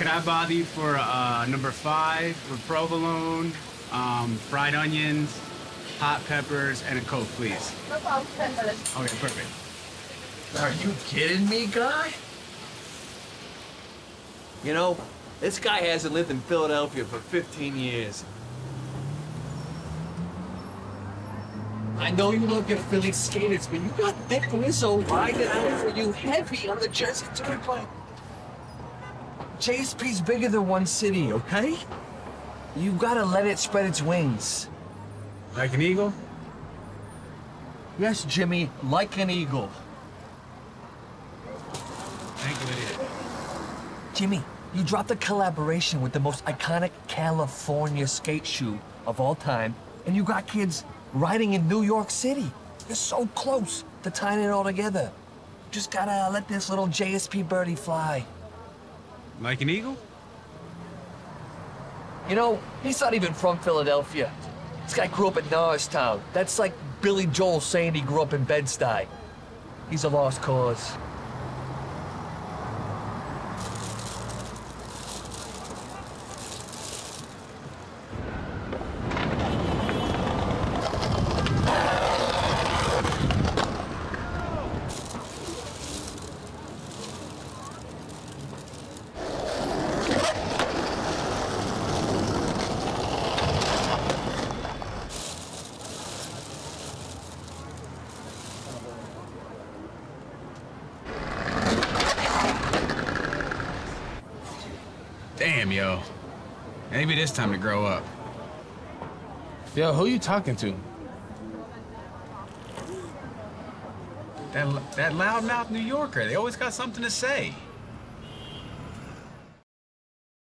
crab body for uh, number five with provolone, um, fried onions, hot peppers, and a Coke, please. Okay, perfect. Are you kidding me, guy? You know, this guy hasn't lived in Philadelphia for 15 years. I know you love your Philly skaters, but you got Dick Rizzo riding out for you heavy on the Jersey Turnpike. JSP's bigger than one city, okay? You gotta let it spread its wings. Like an eagle? Yes, Jimmy, like an eagle. Thank you, idiot. Jimmy, you dropped a collaboration with the most iconic California skate shoe of all time, and you got kids riding in New York City. You're so close to tying it all together. Just gotta let this little JSP birdie fly. Like an eagle? You know, he's not even from Philadelphia. This guy grew up in Norristown. That's like Billy Joel saying he grew up in Bed-Stuy. He's a lost cause. Damn, yo. Maybe it is time to grow up. Yo, who you talking to? That, that loudmouth New Yorker, they always got something to say.